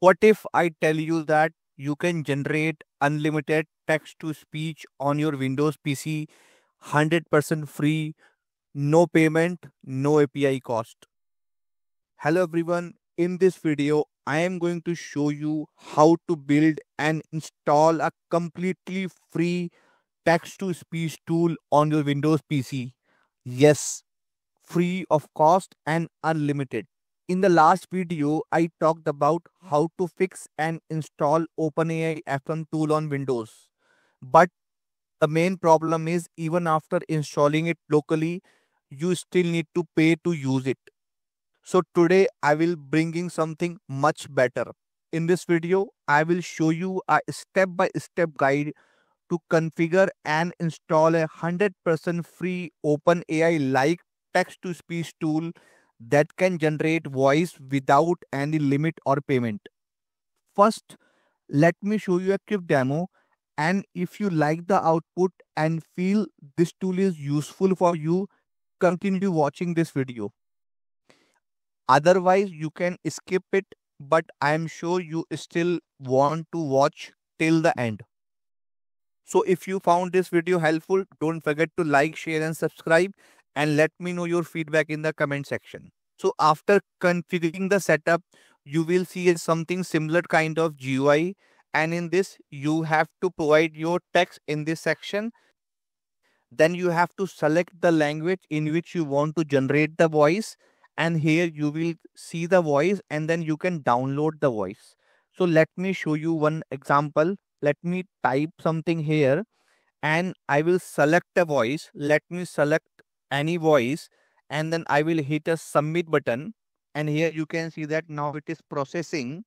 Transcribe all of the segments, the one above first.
What if I tell you that you can generate unlimited text to speech on your Windows PC 100% free, no payment, no API cost? Hello everyone, in this video I am going to show you how to build and install a completely free text to speech tool on your Windows PC. Yes, free of cost and unlimited. In the last video, I talked about how to fix and install OpenAI FM tool on Windows. But the main problem is even after installing it locally, you still need to pay to use it. So today I will bringing something much better. In this video, I will show you a step-by-step -step guide to configure and install a 100% free OpenAI like text-to-speech tool that can generate voice without any limit or payment. First, let me show you a quick demo and if you like the output and feel this tool is useful for you, continue watching this video. Otherwise, you can skip it, but I am sure you still want to watch till the end. So if you found this video helpful, don't forget to like, share and subscribe and let me know your feedback in the comment section. So after configuring the setup, you will see something similar kind of GUI and in this you have to provide your text in this section. Then you have to select the language in which you want to generate the voice and here you will see the voice and then you can download the voice. So let me show you one example. Let me type something here and I will select a voice. Let me select any voice and then I will hit a submit button and here you can see that now it is processing.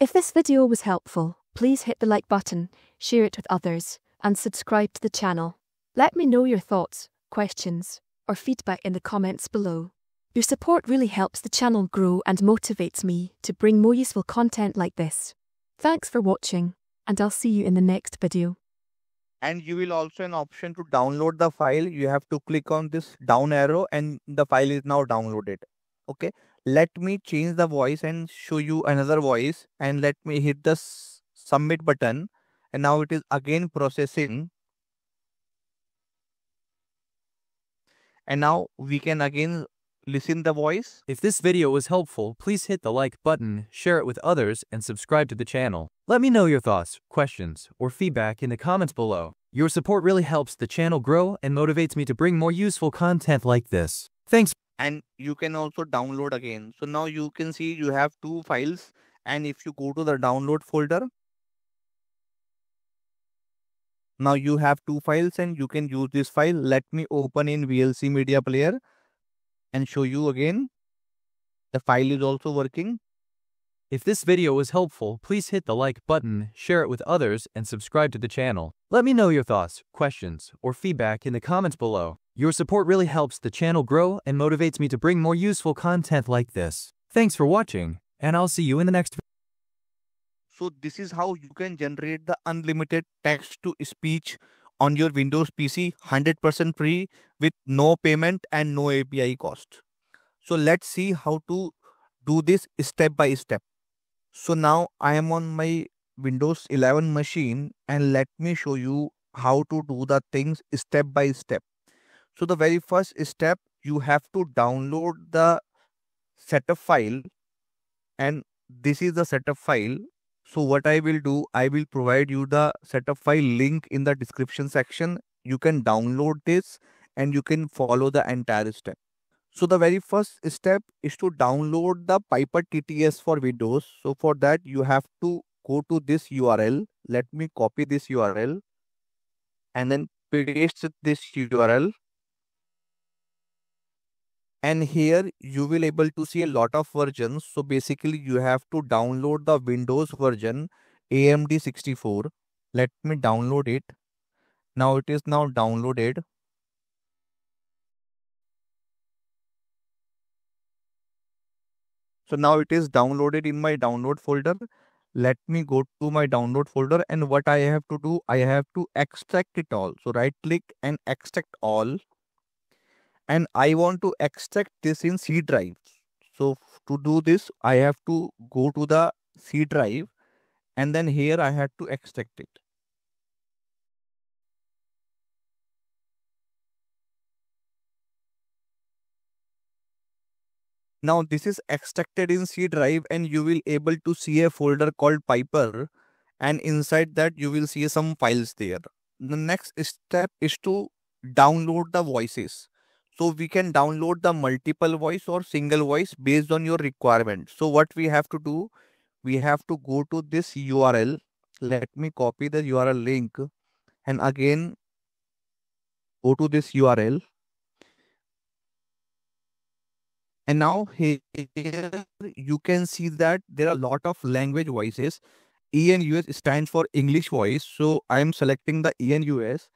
If this video was helpful, please hit the like button, share it with others, and subscribe to the channel. Let me know your thoughts, questions, or feedback in the comments below. Your support really helps the channel grow and motivates me to bring more useful content like this. Thanks for watching, and I'll see you in the next video and you will also an option to download the file. You have to click on this down arrow and the file is now downloaded. Okay? Let me change the voice and show you another voice and let me hit the submit button. And now it is again processing. And now we can again listen the voice. If this video was helpful, please hit the like button, share it with others, and subscribe to the channel. Let me know your thoughts, questions, or feedback in the comments below. Your support really helps the channel grow and motivates me to bring more useful content like this. Thanks. And you can also download again. So now you can see you have two files and if you go to the download folder, now you have two files and you can use this file. Let me open in VLC media player and show you again. The file is also working. If this video was helpful, please hit the like button, share it with others, and subscribe to the channel. Let me know your thoughts, questions, or feedback in the comments below. Your support really helps the channel grow and motivates me to bring more useful content like this. Thanks for watching, and I'll see you in the next video. So this is how you can generate the unlimited text-to-speech on your Windows PC 100% free with no payment and no API cost. So let's see how to do this step by step. So now I am on my Windows 11 machine and let me show you how to do the things step by step. So the very first step you have to download the setup file and this is the setup file so what I will do, I will provide you the setup file link in the description section. You can download this and you can follow the entire step. So the very first step is to download the Piper TTS for Windows. So for that you have to go to this URL. Let me copy this URL and then paste this URL and here you will able to see a lot of versions so basically you have to download the windows version amd 64 let me download it. Now it is now downloaded. So now it is downloaded in my download folder. Let me go to my download folder and what i have to do i have to extract it all. So right click and extract all and I want to extract this in C drive. So to do this, I have to go to the C drive and then here I had to extract it. Now this is extracted in C drive and you will able to see a folder called Piper and inside that you will see some files there. The next step is to download the voices. So we can download the multiple voice or single voice based on your requirement. So what we have to do, we have to go to this URL. Let me copy the URL link and again go to this URL. And now here you can see that there are a lot of language voices. ENUS stands for English voice. So I am selecting the ENUS.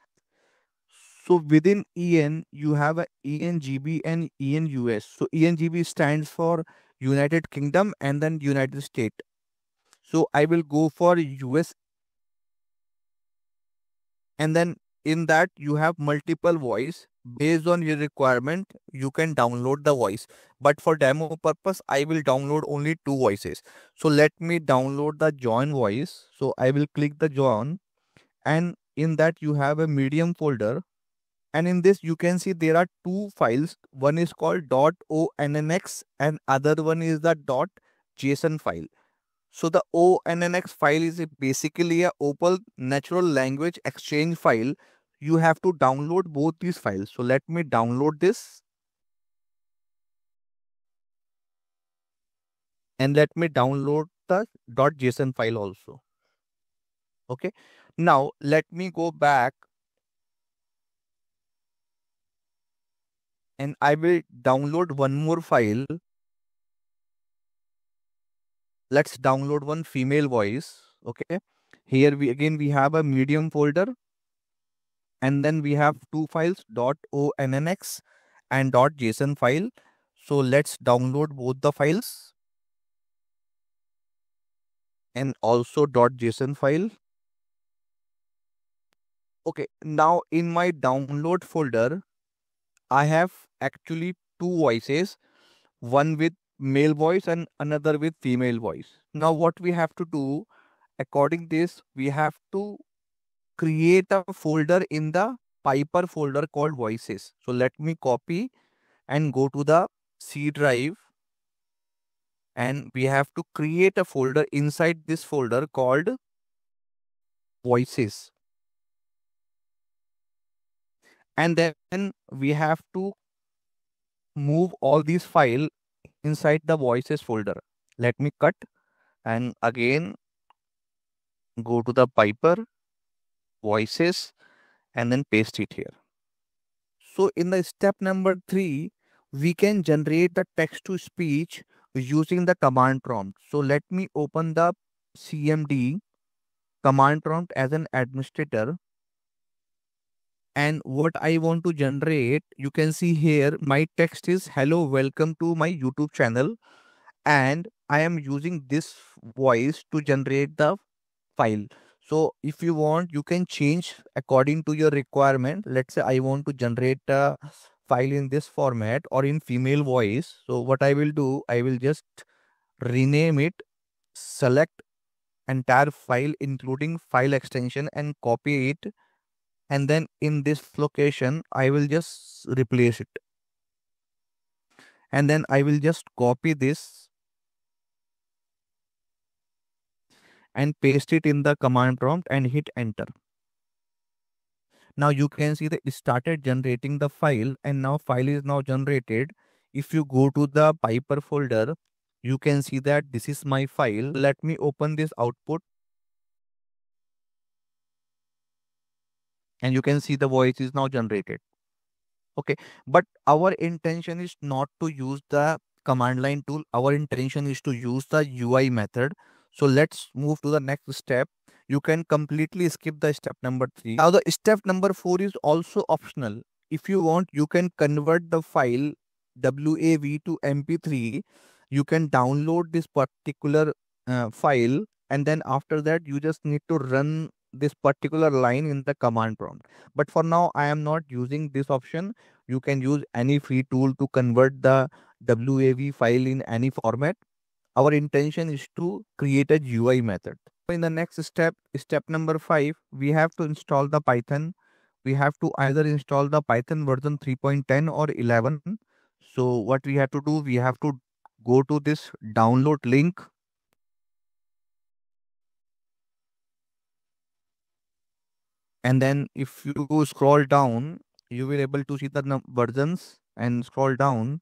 So within EN, you have a ENGB and ENUS. So ENGB stands for United Kingdom and then United States. So I will go for US and then in that you have multiple voice. Based on your requirement you can download the voice. But for demo purpose i will download only two voices. So let me download the join voice. So i will click the join. And in that you have a medium folder and in this you can see there are two files one is called .onnx and other one is the .json file so the ONNX file is basically a Opal natural language exchange file you have to download both these files. So let me download this. And let me download the .json file also. Okay. Now let me go back and I will download one more file. Let's download one female voice. Okay. Here we again we have a medium folder and then we have two files Dot .onnx and dot .json file. So let's download both the files and also dot .json file. Okay, now in my download folder, I have actually two voices, one with male voice and another with female voice. Now what we have to do, according this, we have to create a folder in the Piper folder called voices. So let me copy and go to the C drive and we have to create a folder inside this folder called voices. And then we have to move all these file inside the voices folder. Let me cut and again go to the Piper voices and then paste it here. So in the step number three, we can generate the text to speech using the command prompt. So let me open the CMD command prompt as an administrator. And what I want to generate, you can see here, my text is hello, welcome to my YouTube channel. And I am using this voice to generate the file. So if you want, you can change according to your requirement. Let's say I want to generate a file in this format or in female voice. So what I will do, I will just rename it, select entire file including file extension and copy it. And then in this location, I will just replace it. And then I will just copy this and paste it in the command prompt and hit enter. Now you can see that it started generating the file and now file is now generated. If you go to the Piper folder, you can see that this is my file. Let me open this output. And you can see the voice is now generated. Okay, but our intention is not to use the command line tool. Our intention is to use the UI method. So let's move to the next step. You can completely skip the step number three. Now the step number four is also optional. If you want, you can convert the file WAV to MP3. You can download this particular uh, file and then after that you just need to run this particular line in the command prompt. But for now, I am not using this option. You can use any free tool to convert the WAV file in any format. Our intention is to create a GUI method. In the next step, step number five, we have to install the Python. We have to either install the Python version 3.10 or 11. So what we have to do, we have to go to this download link and then if you scroll down you will able to see the versions. And scroll down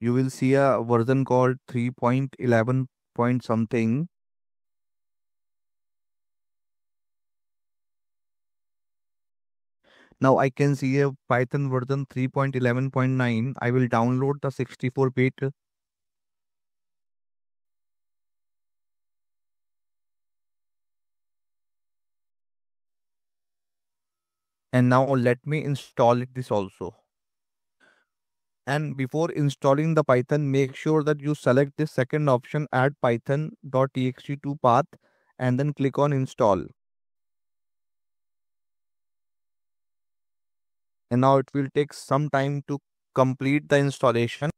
you will see a version called 3.11 point something. Now i can see a python version 3.11.9 i will download the 64 bit and now let me install it this also. And before installing the python make sure that you select the second option add python.exe to path and then click on install. And now it will take some time to complete the installation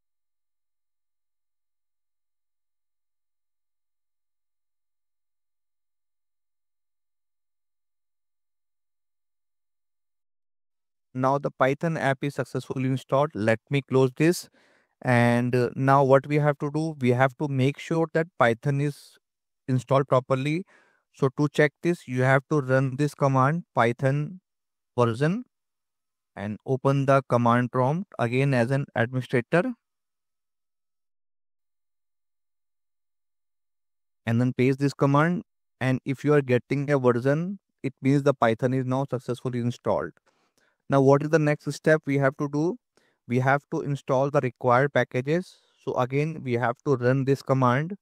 now the python app is successfully installed. Let me close this. And uh, now what we have to do we have to make sure that python is installed properly. So to check this you have to run this command python version and open the command prompt again as an administrator. And then paste this command. And if you are getting a version it means the python is now successfully installed now, what is the next step we have to do? We have to install the required packages. So again, we have to run this command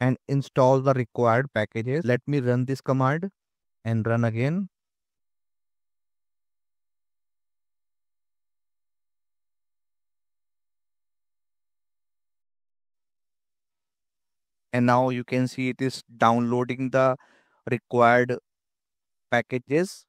and install the required packages. Let me run this command and run again. And now you can see it is downloading the required packages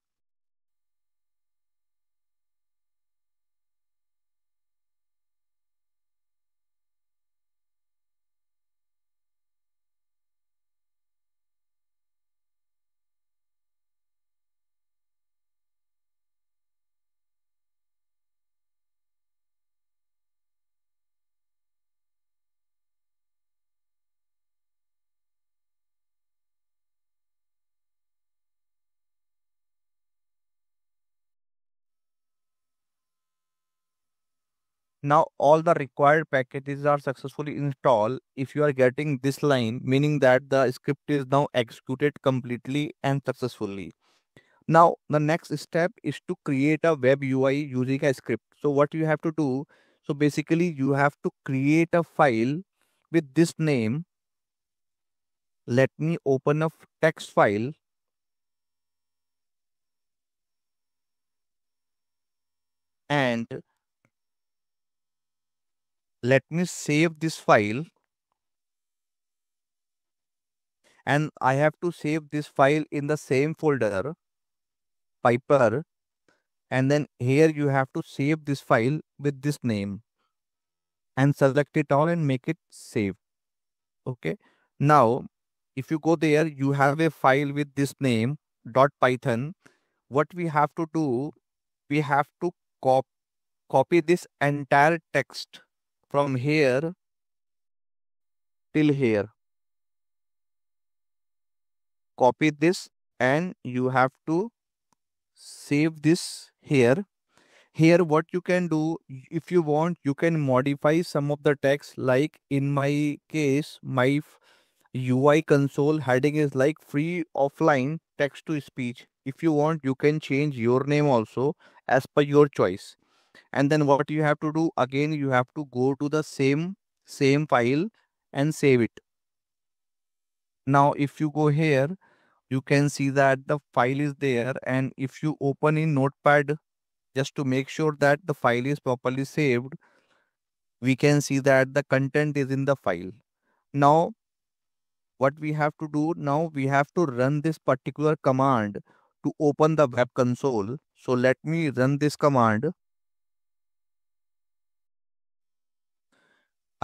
Now all the required packages are successfully installed. If you are getting this line, meaning that the script is now executed completely and successfully. Now the next step is to create a web UI using a script. So what you have to do, so basically you have to create a file with this name. Let me open a text file and let me save this file. And I have to save this file in the same folder Piper. And then here you have to save this file with this name. And select it all and make it save. Okay? Now if you go there you have a file with this name dot python. What we have to do we have to cop copy this entire text from here till here. Copy this and you have to save this here. Here what you can do if you want you can modify some of the text like in my case my ui console heading is like free offline text to speech. If you want you can change your name also as per your choice and then what you have to do again you have to go to the same same file and save it. Now if you go here you can see that the file is there. And if you open in notepad just to make sure that the file is properly saved we can see that the content is in the file. Now what we have to do now we have to run this particular command to open the web console. So let me run this command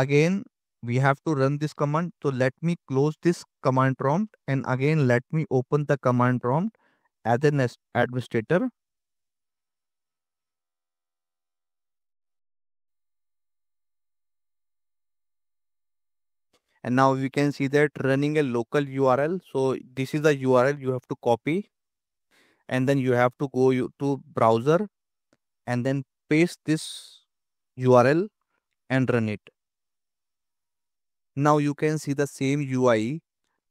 again we have to run this command. So let me close this command prompt and again let me open the command prompt as an administrator. And now we can see that running a local url so this is the url you have to copy. And then you have to go to browser and then paste this url and run it now you can see the same ui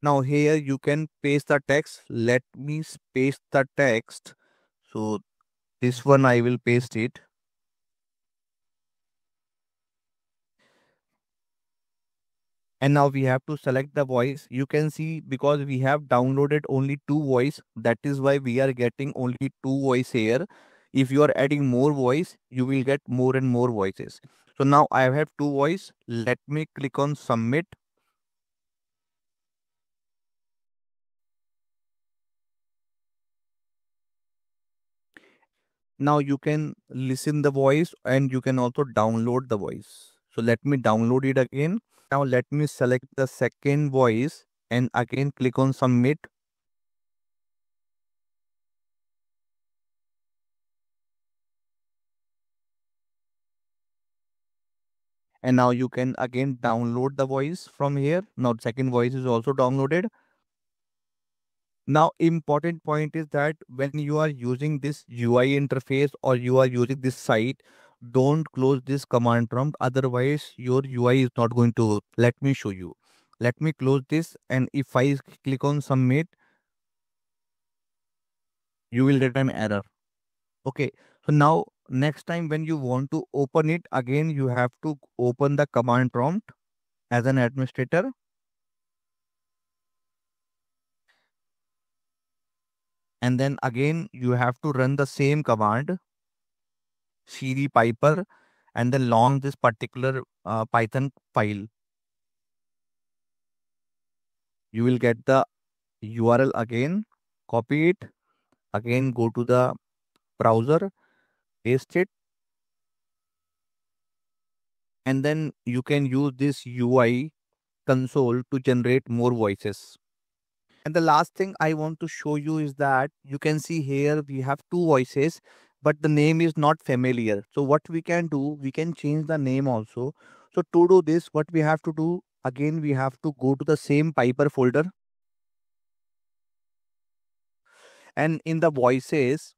now here you can paste the text. Let me paste the text. So this one i will paste it. And now we have to select the voice. You can see because we have downloaded only two voice that is why we are getting only two voice here. If you are adding more voice you will get more and more voices so now i have two voice. Let me click on submit. Now you can listen the voice and you can also download the voice. So let me download it again. Now let me select the second voice and again click on submit. And now you can again download the voice from here. Now second voice is also downloaded. Now important point is that when you are using this UI interface or you are using this site, don't close this command prompt otherwise your UI is not going to let me show you let me close this and if I click on submit you will get an error okay so now next time when you want to open it again you have to open the command prompt as an administrator. And then again you have to run the same command cd piper and then launch this particular uh, python file. You will get the url again copy it again go to the browser paste it and then you can use this ui console to generate more voices and the last thing i want to show you is that you can see here we have two voices but the name is not familiar. So what we can do, we can change the name also. So to do this, what we have to do, again, we have to go to the same Piper folder. And in the voices,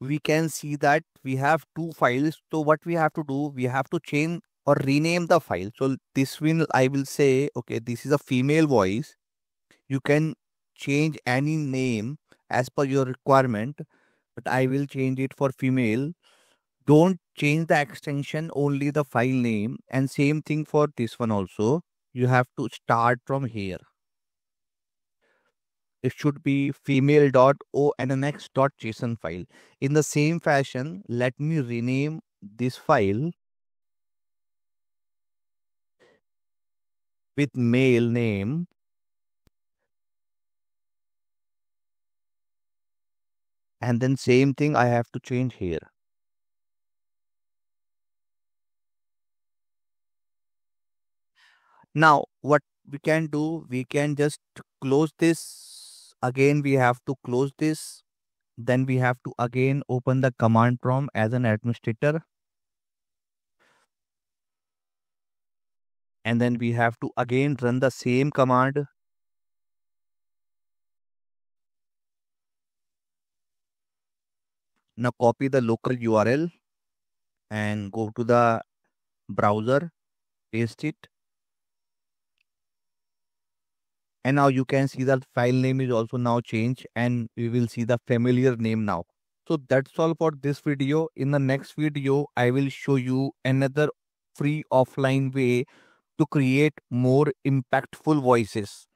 we can see that we have two files. So what we have to do, we have to change or rename the file. So this will, I will say, okay, this is a female voice. You can change any name as per your requirement but I will change it for female. Don't change the extension, only the file name. And same thing for this one also. You have to start from here. It should be female.onnx.json file. In the same fashion, let me rename this file with male name and then same thing I have to change here. Now what we can do, we can just close this. Again, we have to close this. Then we have to again open the command prompt as an administrator. And then we have to again run the same command Now copy the local URL and go to the browser, paste it. And now you can see that file name is also now changed and we will see the familiar name now. So that's all for this video. In the next video, I will show you another free offline way to create more impactful voices.